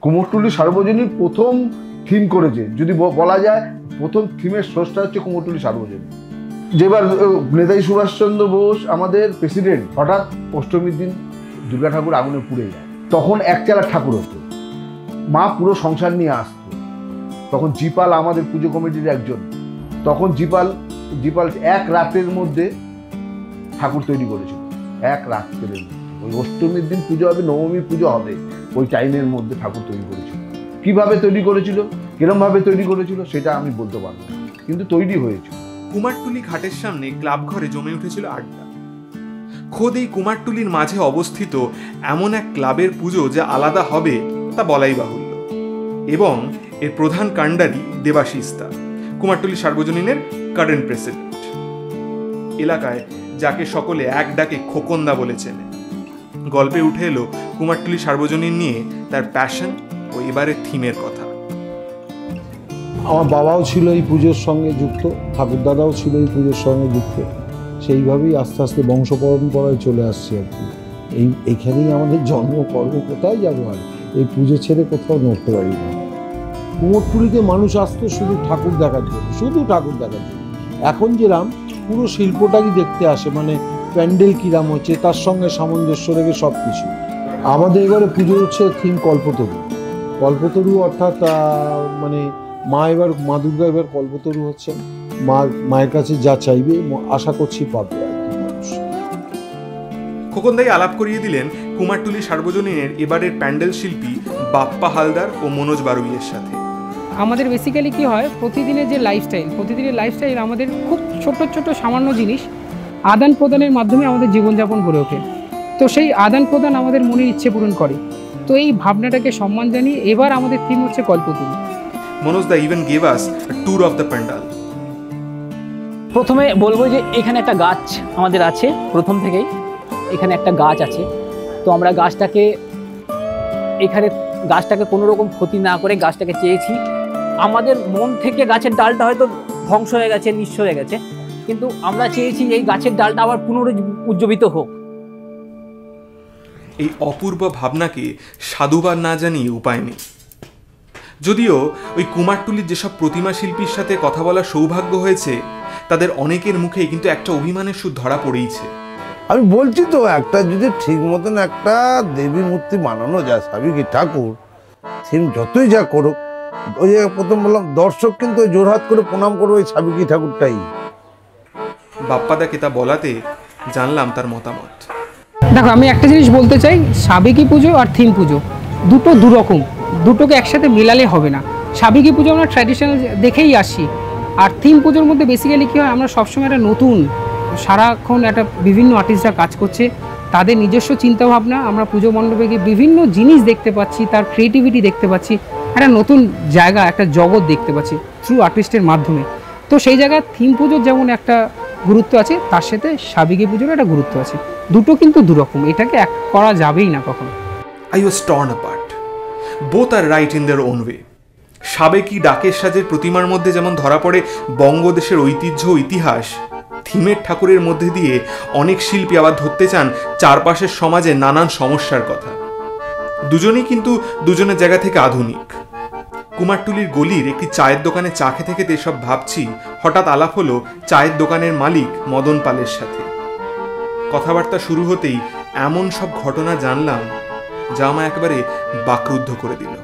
কুমোরটুলি সার্বজনীন প্রথম থিম করেছে। যদি বলা যায়, প্রথম থিমের স্রষ্টা হচ্ছে কুমোরটুলি সার্বজনীন। যেবার নেতাজি সুভাষচন্দ্র বোস আমাদের প্রেসিডেন্ট, হঠাৎ অষ্টমীর দিন দুর্গা ঠাকুর আগুনে পুড়ে যায়। তখন একচালা ঠাকুর হতো। মা পুরো সংসার নিয়ে আসতো। তখন জিপাল আমাদের পুজো কমিটির একজন। তখন জিপাল জিপাল এক রাতের মধ্যে ঠাকুর তৈরি করেছিল। এক রাত্রের মধ্যে। ওই অষ্টমীর দিন পুজো হবে, নবমীর পুজো হবে। ওই টাইমের মধ্যে ঠাকুর তৈরি করেছিল। কীভাবে তৈরি করেছিল কিরম ভাবে তৈরি করেছিল, সেটা আমি বলতে পারব কিন্তু তৈরি হয়েছিল কুমারটুলি ঘাটের সামনে ক্লাব ঘরে জমে উঠেছিল আড্ডা। খোদ এই কুমারটুলির মাঝে অবস্থিত এমন এক ক্লাবের পুজো যা আলাদা হবে তা বলাই বাহুল্য। এবং এর প্রধান কাণ্ডারি দেবাশিস দা কুমারটুলি সার্বজনীনের কারেন্ট প্রেসিডেন্ট এলাকায় যাকে সকলে এক ডাকে খোকন্দা বলে চেনে। গল্পে উঠে এলো কুমারটুলি সার্বজনীন নিয়ে তার প্যাশন ও এবারের থিমের কথা। আমার বাবাও ছিল এই পুজোর সঙ্গে যুক্ত, ঠাকুরদাদাও ছিল এই পুজোর সঙ্গে যুক্ত। সেইভাবেই আস্তে আস্তে বংশ পরম্পরায় চলে আসছে আর কি। এই, এখানেই আমাদের জন্ম কর্ম কোথায় যাব আর? এই পুজো ছেড়ে কোথাও নড়তে পারি না। কুমোরটুলিতে মানুষ আসতো শুধু ঠাকুর দেখার জন্য, শুধু ঠাকুর দেখার জন্য। এখন যেরাম পুরো শিল্পটাই দেখতে আসে মানে প্যান্ডেল কিরাম হচ্ছে তার সঙ্গে সামঞ্জস্য রেখে সব কিছু। আমাদের এবারে পুজো হচ্ছে থিম কল্পতরু। কল্পতরু অর্থাৎ মানে মা এবার মা দুর্গা এবার কল্পতরু হচ্ছেন। মা মায়ের কাছে যা চাইবে আশা করছি পাবে খোকনদাই আলাপ করিয়ে দিলেন কুমারটুলি সার্বজনীনের এবারের প্যান্ডেল শিল্পী বাপ্পা হালদার ও মনোজ বারুইয়ের সাথে। আমাদের বেসিক্যালি কি হয় প্রতিদিনের যে লাইফস্টাইল প্রতিদিনের লাইফস্টাইল আমাদের খুব ছোট ছোট সামান্য জিনিস আদান প্রদানের মাধ্যমে আমাদের জীবনযাপন গড়ে ওঠে। তো সেই আদান প্রদান আমাদের মনের ইচ্ছে পূরণ করে। তো এই ভাবনাটাকে সম্মান জানিয়ে এবার আমাদের থিম হচ্ছে কল্পতরু। মনোজ দা even gave us tour of the pandal প্রথমে বলব যে এখানে একটা গাছ আমাদের আছে প্রথম থেকেই। এখানে একটা গাছ আছে। তো আমরা গাছটাকে এখানে গাছটাকে কোনো রকম ক্ষতি না করে গাছটাকে চেয়েছি। আমাদের মন থেকে গাছের ডালটা হয়তো ধ্বংস হয়ে গেছে নিঃস্ব হয়ে গেছে। কিন্তু আমরা চেয়েছি এই গাছের ডালটা আবার পুনরুজ্জীবিত হোক। এই অপূর্ব ভাবনাকে সাধুবাদ না জানিয়ে উপায় নেই। যদিও ওই কুমারটুলির যেসব প্রতিমা শিল্পীর সাথে কথা বলার সৌভাগ্য হয়েছে তাদের অনেকের মুখে কিন্তু একটা অভিমানের সুর ধরা পড়েইছে। আমি বলছি তো একটা যদি ঠিক মতন একটা দেবী মূর্তি বানানো যায় সাবিকি ঠাকুর থিম যতই যা করুক ওই প্রথম বললাম দর্শক কিন্তু জোরহাত করে প্রণাম করবে ওই সাবিকি ঠাকুরটাই। বাপ্পাদাকে তা বলাতে জানলাম তার মতামত। দেখো, আমি একটা জিনিস বলতে চাই, সাবেকি পুজো আর থিম পুজো, দুটো দুরকম, দুটোকে একসাথে মেলালে হবে না। সাবেকি পুজো আমরা ট্র্যাডিশনাল দেখেই আসি, আর থিম পুজোর মধ্যে বেসিক্যালি কী হয়, আমরা সবসময় একটা নতুন, সারাক্ষণ একটা বিভিন্ন আর্টিস্টরা কাজ করছে, তাদের নিজস্ব চিন্তাভাবনা, আমরা পুজো মণ্ডপে গিয়ে বিভিন্ন জিনিস দেখতে পাচ্ছি, তার ক্রিয়েটিভিটি দেখতে পাচ্ছি, একটা নতুন জায়গা, একটা জগৎ দেখতে পাচ্ছি থ্রু আর্টিস্টের মাধ্যমে। তো সেই জায়গায় থিম পুজোর যেমন একটা গুরুত্ব আছে, তার সাথে সাবিকি পুজোর একটা গুরুত্ব আছে। দুটো কিন্তু দুরকম, এটাকে এক করা যাবেই না কখনো। I was torn apart both are right in their own way সাবেকি ডাকের সাজের প্রতিমার মধ্যে যেমন ধরা পড়ে বঙ্গদেশের ঐতিহ্য, ইতিহাস, থিমের ঠাকুরের মধ্যে দিয়ে অনেক শিল্পী আবার ধরতে চান চারপাশের সমাজে নানান সমস্যার কথা। দুজনেই কিন্তু দুজনের জায়গা থেকে আধুনিক। কুমারটুলির গলির একটি চায়ের দোকানে চা খেতে খেতে সব ভাবছি, হঠাৎ আলাপ হলো চায়ের দোকানের মালিক মদন পালের সাথে। কথাবার্তা শুরু হতেই এমন সব ঘটনা জানলাম, যা আমায় একেবারে বাকরুদ্ধ করে দিল।